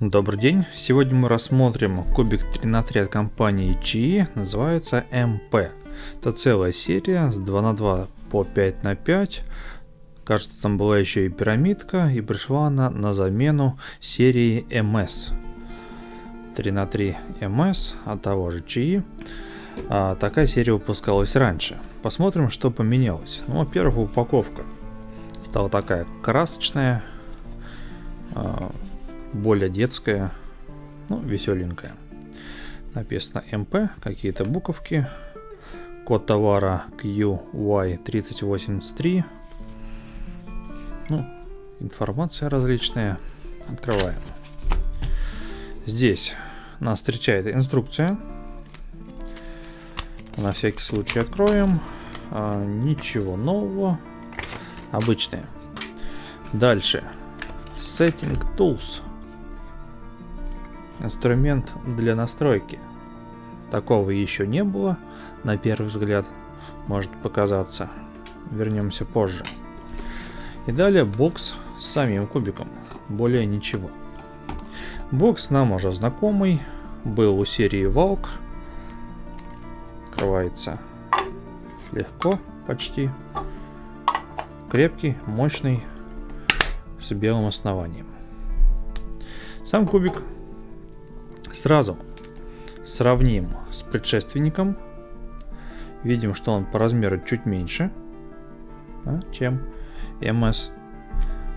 Добрый день! Сегодня мы рассмотрим кубик 3 на 3 от компании Chi, называется MP. Это целая серия с 2 на 2 по 5 на 5. Кажется, там была еще и пирамидка, и пришла она на замену серии MS. 3 на 3 MS от того же Chi. А, такая серия выпускалась раньше. Посмотрим, что поменялось. Ну, во-первых, упаковка стала такая красочная, а, более детская, ну, веселенькая. Написано МП, какие-то буковки, код товара QY3083, ну, информация различная. Открываем. Здесь нас встречает инструкция. На всякий случай откроем. А, ничего нового. Обычные. Дальше. Setting Tools инструмент для настройки. Такого еще не было, на первый взгляд, может показаться. Вернемся позже. И далее бокс с самим кубиком. Более ничего. Бокс нам уже знакомый. Был у серии Valk. Открывается легко почти. Крепкий, мощный, с белым основанием. Сам кубик Сразу сравним с предшественником. Видим, что он по размеру чуть меньше, да, чем MS.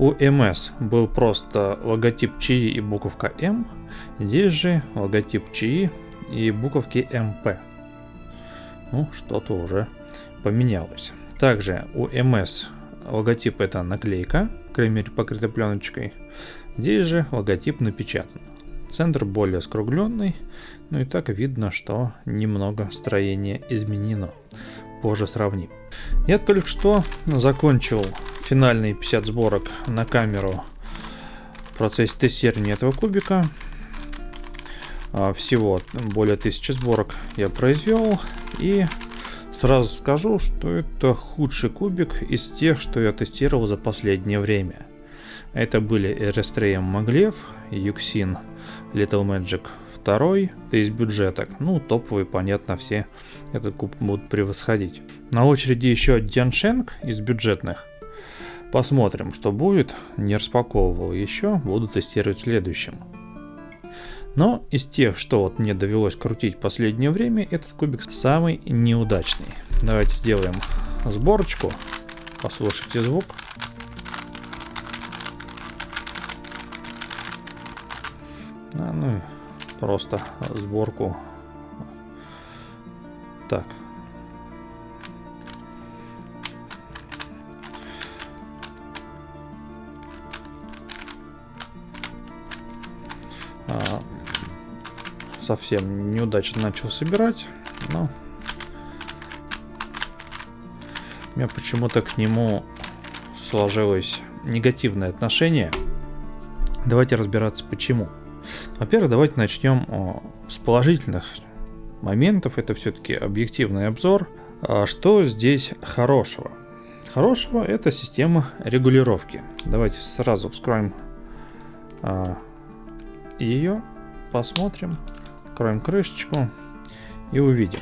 У MS был просто логотип CHI и буковка M. Здесь же логотип CHI и буковки MP. Ну, что-то уже поменялось. Также у MS логотип это наклейка, кремерь покрыта пленочкой. Здесь же логотип напечатан. Центр более скругленный, ну и так видно, что немного строение изменено. Позже сравним. Я только что закончил финальные 50 сборок на камеру в процессе тестирования этого кубика. А, всего более 1000 сборок я произвел и сразу скажу, что это худший кубик из тех, что я тестировал за последнее время. Это были Erestrium Maglev, Yuxin Little Magic 2, да из бюджеток. Ну, топовые, понятно, все этот куб будут превосходить. На очереди еще Дяншенг из бюджетных. Посмотрим, что будет. Не распаковывал еще, буду тестировать следующим. Но из тех, что вот мне довелось крутить в последнее время, этот кубик самый неудачный. Давайте сделаем сборочку. Послушайте звук. Ну просто сборку. Так. А, совсем неудачно начал собирать, но у меня почему-то к нему сложилось негативное отношение. Давайте разбираться почему. Во-первых, давайте начнем с положительных моментов. Это все-таки объективный обзор. А что здесь хорошего? Хорошего это система регулировки. Давайте сразу вскроем а, ее, посмотрим, откроем крышечку и увидим.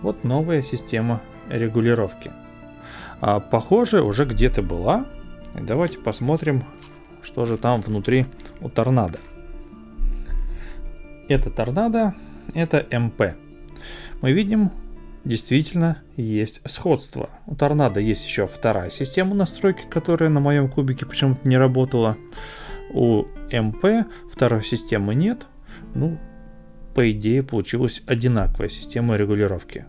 Вот новая система регулировки. А, похоже, уже где-то была. Давайте посмотрим, что же там внутри у торнадо. Это торнадо, это МП. Мы видим, действительно есть сходство. У торнадо есть еще вторая система настройки, которая на моем кубике почему-то не работала. У МП второй системы нет. Ну, по идее, получилась одинаковая система регулировки.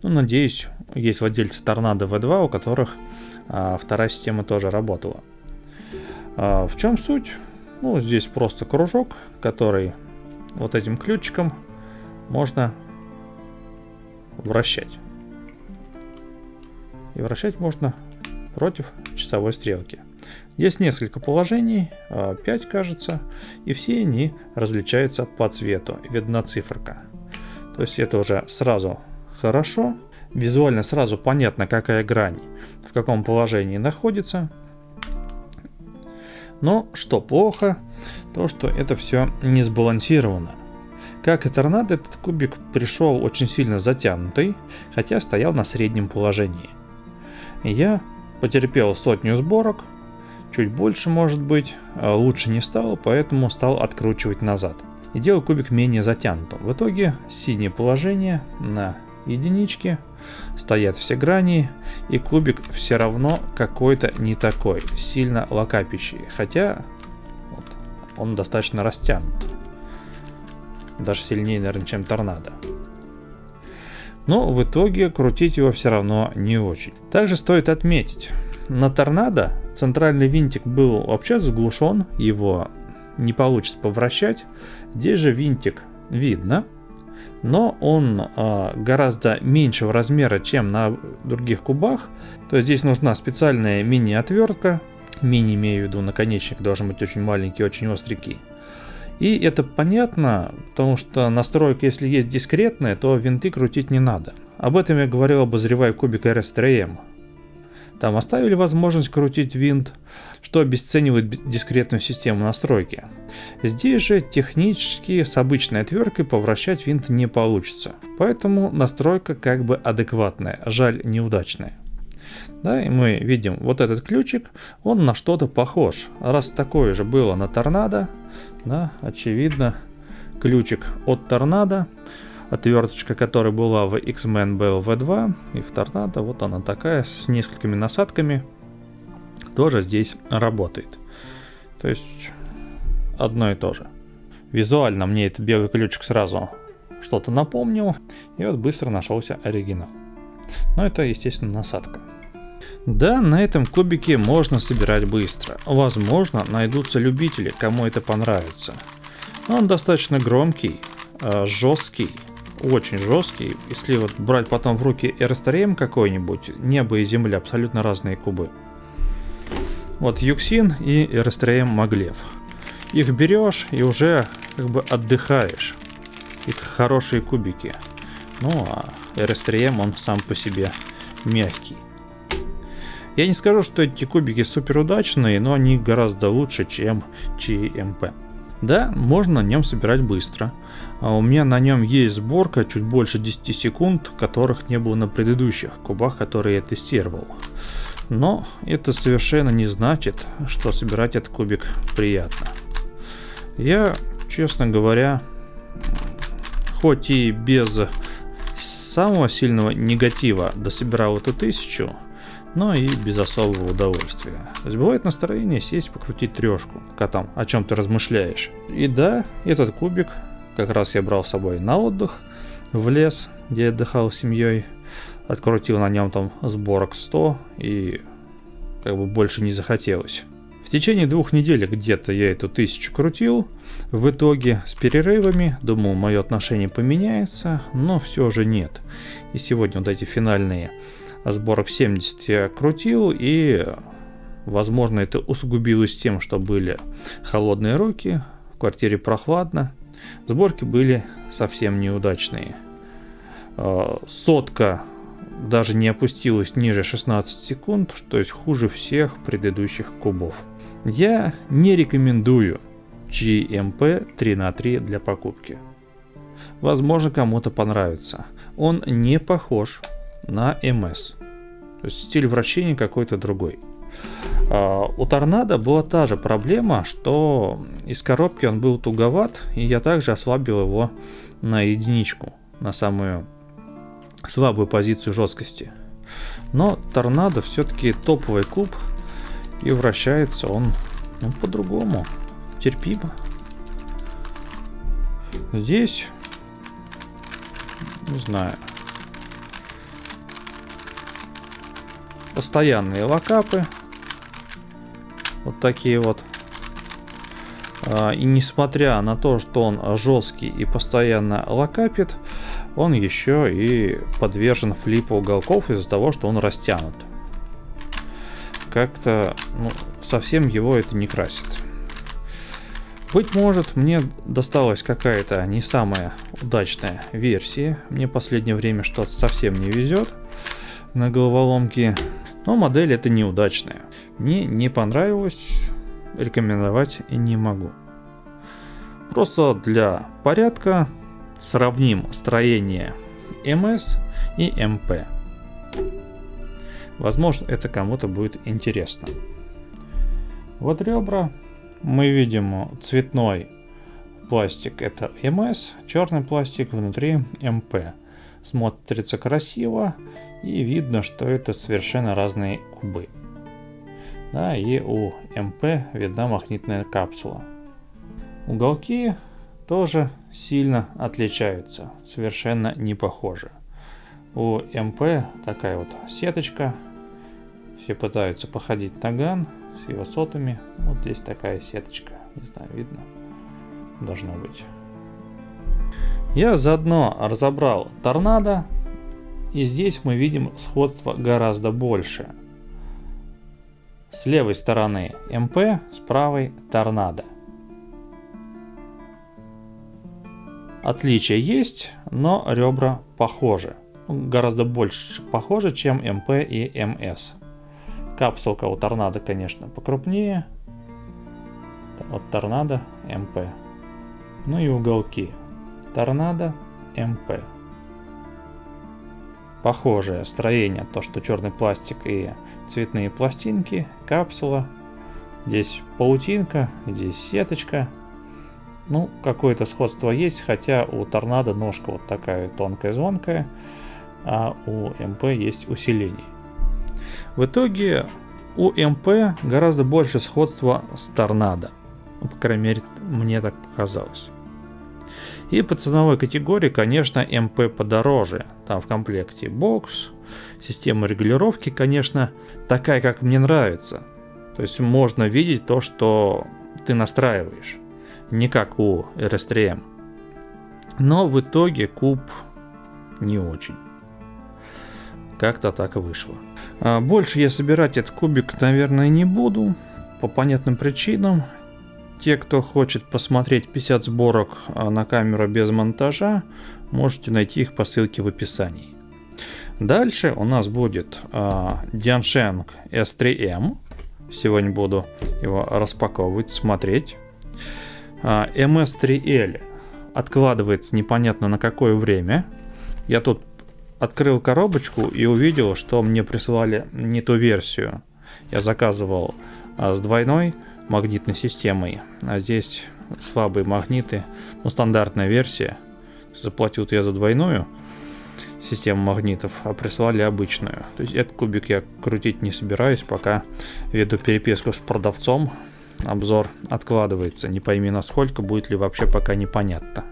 Ну, надеюсь, есть владельцы торнадо V2, у которых а, вторая система тоже работала. А, в чем суть? Ну, здесь просто кружок, который вот этим ключиком можно вращать. И вращать можно против часовой стрелки. Есть несколько положений, 5 а, кажется, и все они различаются по цвету, видна циферка. То есть это уже сразу хорошо, визуально сразу понятно, какая грань в каком положении находится, но что плохо, то, что это все не сбалансировано. Как и торнадо, этот кубик пришел очень сильно затянутый, хотя стоял на среднем положении. Я потерпел сотню сборок, чуть больше может быть, а лучше не стало, поэтому стал откручивать назад. И делал кубик менее затянутым. В итоге синее положение на единичке, стоят все грани, и кубик все равно какой-то не такой, сильно локапящий. Хотя вот, он достаточно растянут. Даже сильнее, наверное, чем торнадо. Но в итоге крутить его все равно не очень. Также стоит отметить, на торнадо центральный винтик был вообще заглушен, его не получится повращать. Здесь же винтик видно, но он э, гораздо меньшего размера, чем на других кубах. То есть здесь нужна специальная мини-отвертка. Мини имею в виду, наконечник должен быть очень маленький, очень остренький. И это понятно, потому что настройка, если есть дискретная, то винты крутить не надо. Об этом я говорил, обозревая кубик RS3M. Там оставили возможность крутить винт, что обесценивает дискретную систему настройки. Здесь же технически с обычной отверткой повращать винт не получится. Поэтому настройка как бы адекватная, жаль неудачная. Да, и мы видим вот этот ключик, он на что-то похож. Раз такое же было на торнадо, да, очевидно, ключик от торнадо, отверточка, которая была в X-Men BLV2 и в торнадо, вот она такая, с несколькими насадками, тоже здесь работает. То есть одно и то же. Визуально мне этот белый ключик сразу что-то напомнил, и вот быстро нашелся оригинал. Но это, естественно, насадка. Да, на этом кубике можно собирать быстро. Возможно, найдутся любители, кому это понравится. Он достаточно громкий, э, жесткий, очень жесткий. Если вот брать потом в руки RSTRM какой-нибудь, небо и земля абсолютно разные кубы. Вот Юксин и RSTRM Маглев. Их берешь и уже как бы отдыхаешь. Их хорошие кубики. Ну а RS3M он сам по себе мягкий. Я не скажу, что эти кубики супер удачные, но они гораздо лучше, чем GMP. Да, можно на нем собирать быстро. А у меня на нем есть сборка чуть больше 10 секунд, которых не было на предыдущих кубах, которые я тестировал. Но это совершенно не значит, что собирать этот кубик приятно. Я, честно говоря, хоть и без самого сильного негатива дособирал эту тысячу, но и без особого удовольствия. Сбивает настроение сесть покрутить трешку, когда там о чем ты размышляешь. И да, этот кубик как раз я брал с собой на отдых в лес, где отдыхал с семьей. Открутил на нем там сборок 100 и как бы больше не захотелось. В течение двух недель где-то я эту тысячу крутил. В итоге с перерывами, думал, мое отношение поменяется, но все же нет. И сегодня вот эти финальные сборок 70 я крутил, и возможно это усугубилось тем, что были холодные руки, в квартире прохладно. Сборки были совсем неудачные. А, сотка даже не опустилась ниже 16 секунд, то есть хуже всех предыдущих кубов. Я не рекомендую GMP 3 на 3 для покупки. Возможно кому-то понравится. Он не похож на MS. То есть стиль вращения какой-то другой. Uh, у торнадо была та же проблема, что из коробки он был туговат, и я также ослабил его на единичку, на самую слабую позицию жесткости. Но торнадо все-таки топовый куб, и вращается он ну, по-другому. Терпимо. Здесь, не знаю, постоянные локапы. Вот такие вот. А, и несмотря на то, что он жесткий и постоянно локапит, он еще и подвержен флипу уголков из-за того, что он растянут как-то ну, совсем его это не красит. Быть может, мне досталась какая-то не самая удачная версия. Мне последнее время что-то совсем не везет на головоломки. Но модель это неудачная. Мне не понравилось, рекомендовать не могу. Просто для порядка сравним строение МС и МП. Возможно, это кому-то будет интересно. Вот ребра. Мы видим цветной пластик это МС, черный пластик внутри МП. Смотрится красиво и видно, что это совершенно разные кубы. Да, и у МП видна магнитная капсула. Уголки тоже сильно отличаются, совершенно не похожи. У МП такая вот сеточка, все пытаются походить на ган с его сотами. Вот здесь такая сеточка, не знаю, видно, должно быть. Я заодно разобрал торнадо, и здесь мы видим сходство гораздо больше. С левой стороны МП, с правой торнадо. Отличия есть, но ребра похожи. Гораздо больше похожи, чем МП и МС. Капсулка у торнадо, конечно, покрупнее. Вот Tornado MP. Ну и уголки. Tornado MP. Похожее строение, то что черный пластик и цветные пластинки, капсула. Здесь паутинка, здесь сеточка. Ну, какое-то сходство есть, хотя у торнадо ножка вот такая тонкая, звонкая, а у MP есть усиление. В итоге у МП гораздо больше сходства с торнадо. Ну, по крайней мере, мне так показалось. И по ценовой категории, конечно, МП подороже. Там в комплекте бокс, система регулировки, конечно, такая, как мне нравится. То есть можно видеть то, что ты настраиваешь не как у RS3M. Но в итоге куб не очень. Как-то так и вышло. А больше я собирать этот кубик, наверное, не буду. По понятным причинам. Те, кто хочет посмотреть 50 сборок а, на камеру без монтажа, можете найти их по ссылке в описании. Дальше у нас будет Diansheng S3M. Сегодня буду его распаковывать, смотреть. MS3L а, откладывается непонятно на какое время. Я тут открыл коробочку и увидел, что мне присылали не ту версию. Я заказывал а, с двойной магнитной системой, а здесь слабые магниты, ну стандартная версия. Заплатил я за двойную систему магнитов, а прислали обычную. То есть этот кубик я крутить не собираюсь, пока веду переписку с продавцом, обзор откладывается. Не пойми насколько, будет ли вообще пока непонятно.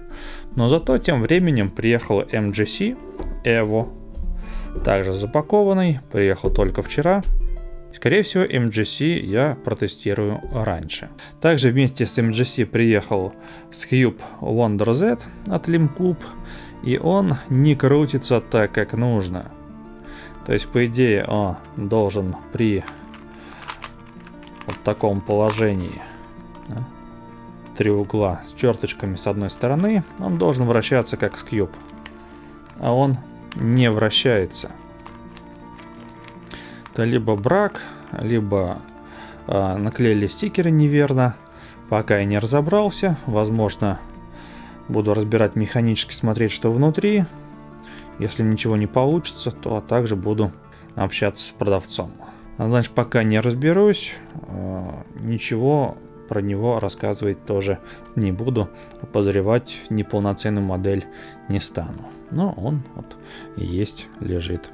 Но зато тем временем приехал MGC Evo, также запакованный, приехал только вчера. Скорее всего, MGC я протестирую раньше. Также вместе с MGC приехал Scube Wonder Z от Limcube, и он не крутится так, как нужно. То есть, по идее, он должен при вот таком положении да, три угла с черточками с одной стороны, он должен вращаться как скьюб. А он не вращается. Это либо брак, либо э, наклеили стикеры неверно. Пока я не разобрался. Возможно, буду разбирать механически, смотреть, что внутри. Если ничего не получится, то также буду общаться с продавцом. А значит, пока не разберусь, а, ничего про него рассказывать тоже не буду. Подозревать неполноценную модель не стану. Но он вот есть, лежит.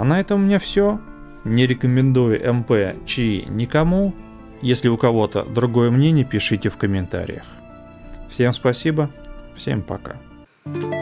А на этом у меня все. Не рекомендую МП Чи никому. Если у кого-то другое мнение, пишите в комментариях. Всем спасибо, всем пока. thank you